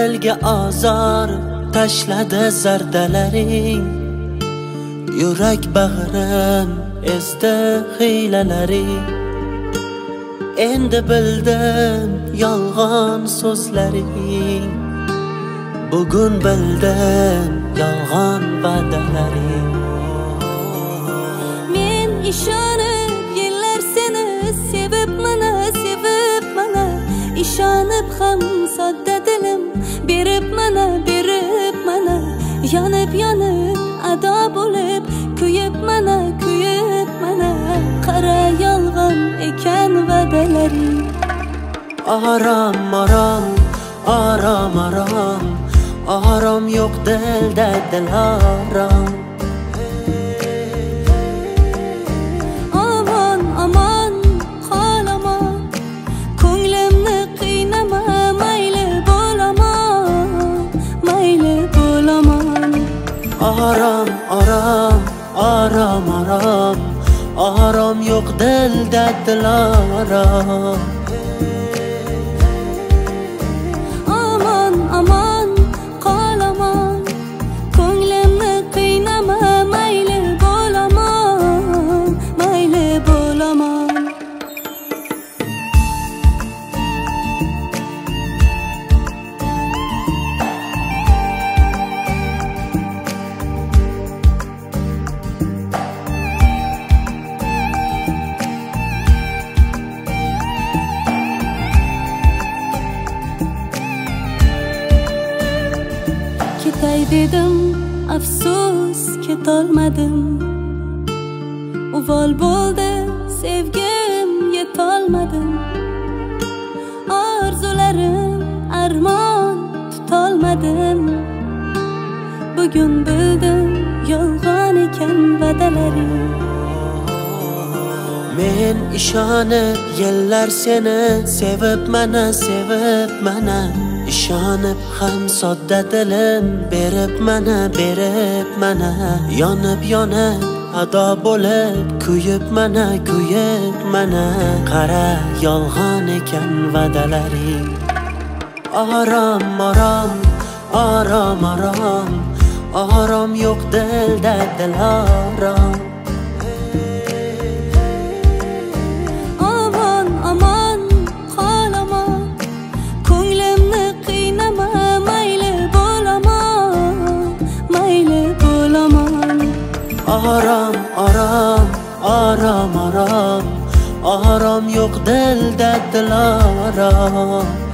dilga ozor tashladi zardalaring. Yurak bag'rim ezdi hiylalaring endi bildim yolg'on so'zlaring. Bugun bildim yolg'on va'dalaring. Men ishonib yillar seni sevib mana sevib mana. Ishonib ham yonib yonib ado bo'lib kuyib mana kuyib mana. Qara yolg'on ekan va'dalaring orom orom orom orom orom yo'q dilda dilorom orom orom orom orom orom yo'q dilda dilorom ketay dedim afsus ketolmadim. Uvol bo'ldi sevgim yetolmadim. Orzularim armon tutolmadim. Bugun bildim yolg'on ekan va'dalaring men ishonib yillar seni sevib mana sevib mana. Ishonib ham sodda dilim berib mana berib mana. Yonib yonib ado bo'lib kuyib mana kuyib mana. Qara yolg'on ekan va'dalaring orom orom orom orom. Orom yo'q dilda dilorom orom orom orom orom orom yo'q dilda dilorom